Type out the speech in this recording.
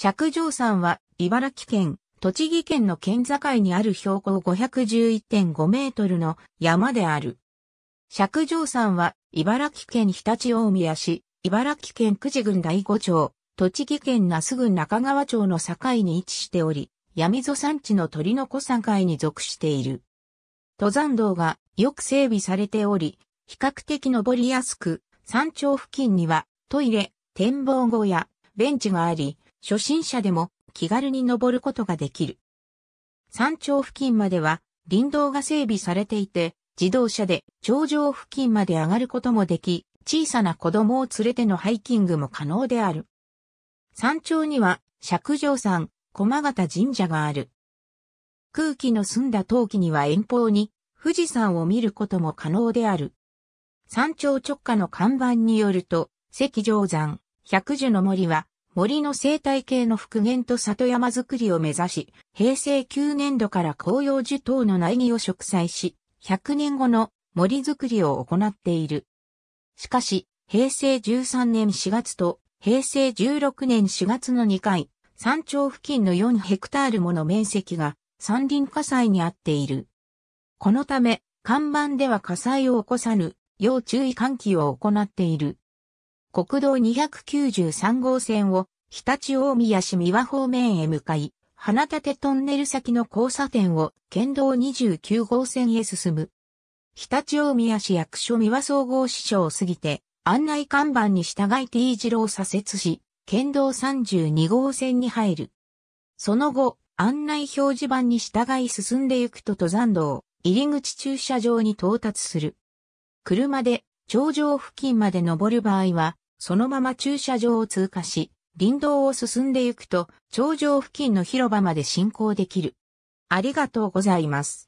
釈上山は茨城県、栃木県の県境にある標高511.5メートルの山である。釈上山は茨城県常陸大宮市、茨城県久慈郡第五町、栃木県那須郡中川町の境に位置しており、闇溝山地の鳥の小境に属している。登山道がよく整備されており、比較的登りやすく、山頂付近にはトイレ、展望小屋、ベンチがあり、初心者でも気軽に登ることができる。山頂付近までは林道が整備されていて、自動車で頂上付近まで上がることもでき、小さな子供を連れてのハイキングも可能である。山頂には、釈上山、駒形神社がある。空気の澄んだ冬季には遠方に富士山を見ることも可能である。山頂直下の看板によると、石上山、百樹の森は森の生態系の復元と里山づくりを目指し、平成9年度から紅葉樹等の苗木を植栽し、100年後の森づくりを行っている。しかし、平成13年4月と平成16年4月の2回、山頂付近の4ヘクタールもの面積が山林火災にあっている。このため、看板では火災を起こさぬ、要注意喚起を行っている。国道293号線を、日立大宮市三輪方面へ向かい、花立トンネル先の交差点を県道29号線へ進む。日立大宮市役所三輪総合支所を過ぎて、案内看板に従い T 字路を左折し、県道32号線に入る。その後、案内表示板に従い進んでゆくと登山道、入り口駐車場に到達する。車で頂上付近まで登る場合は、そのまま駐車場を通過し、林道を進んで行くと、頂上付近の広場まで進行できる。ありがとうございます。